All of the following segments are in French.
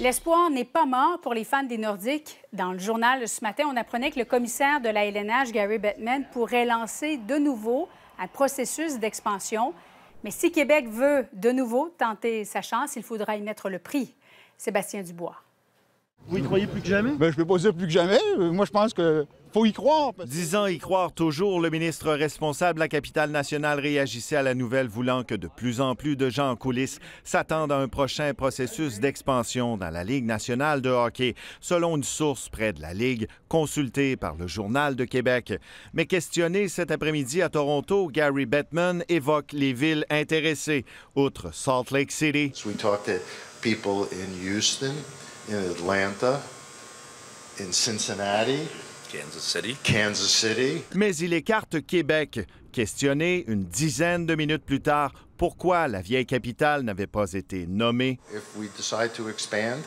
L'espoir n'est pas mort pour les fans des Nordiques. Dans le journal ce matin, on apprenait que le commissaire de la LNH, Gary Bettman, pourrait lancer de nouveau un processus d'expansion. Mais si Québec veut de nouveau tenter sa chance, il faudra y mettre le prix. Sébastien Dubois. Vous y croyez plus que jamais? Ben, je peux pas dire plus que jamais. Moi, je pense que faut y croire. Disant y croire toujours, le ministre responsable de la capitale nationale réagissait à la nouvelle, voulant que de plus en plus de gens en coulisses s'attendent à un prochain processus d'expansion dans la Ligue nationale de hockey, selon une source près de la Ligue, consultée par le Journal de Québec. Mais questionné cet après-midi à Toronto, Gary Bettman évoque les villes intéressées, outre Salt Lake City. We talked to people in Houston, in Atlanta, in Cincinnati, Kansas City. Kansas City. Mais il écarte Québec. Questionné une dizaine de minutes plus tard pourquoi la vieille capitale n'avait pas été nommée? If we decide to expand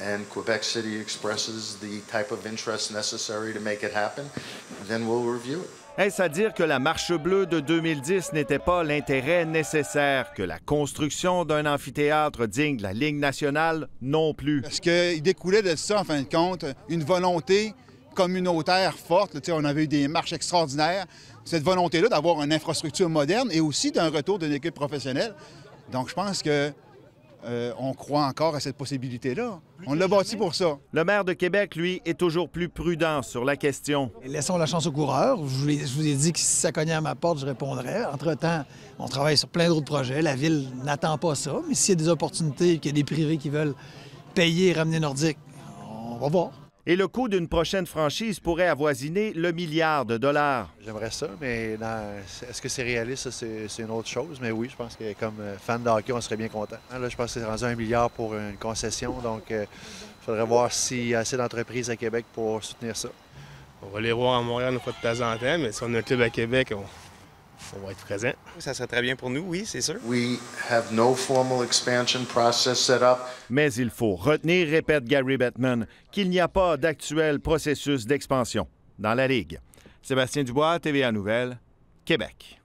and Quebec City expresses the type of interest necessary to make it happen, then we'll review it. Est-ce à dire que la marche bleue de 2010 n'était pas l'intérêt nécessaire, que la construction d'un amphithéâtre digne de la Ligue nationale non plus? Parce qu'il découlait de ça, en fin de compte, une volonté communautaire forte. Là, on avait eu des marches extraordinaires. Cette volonté-là d'avoir une infrastructure moderne et aussi d'un retour d'une équipe professionnelle. Donc, je pense que euh, on croit encore à cette possibilité-là. On l'a bâti pour ça. Le maire de Québec, lui, est toujours plus prudent sur la question. Laissons la chance aux coureurs. Je vous, ai, je vous ai dit que si ça cognait à ma porte, je répondrais. Entre-temps, on travaille sur plein d'autres projets. La Ville n'attend pas ça. Mais s'il y a des opportunités, qu'il y a des privés qui veulent payer et ramener Nordique, on va voir. Et le coût d'une prochaine franchise pourrait avoisiner le milliard de dollars. J'aimerais ça, mais est-ce que c'est réaliste? C'est une autre chose. Mais oui, je pense que comme fan de hockey, on serait bien content. Là, je pense que c'est rendu un milliard pour une concession. Donc, il faudrait voir s'il y a assez d'entreprises à Québec pour soutenir ça. On va les voir à Montréal une fois de temps en temps, mais si on a un club à Québec, on, on va être présent. Ça serait très bien pour nous, oui, c'est sûr. We have no formal expansion process set up. Mais il faut retenir, répète Gary Bettman, qu'il n'y a pas d'actuel processus d'expansion dans la Ligue. Sébastien Dubois, TVA Nouvelle, Québec.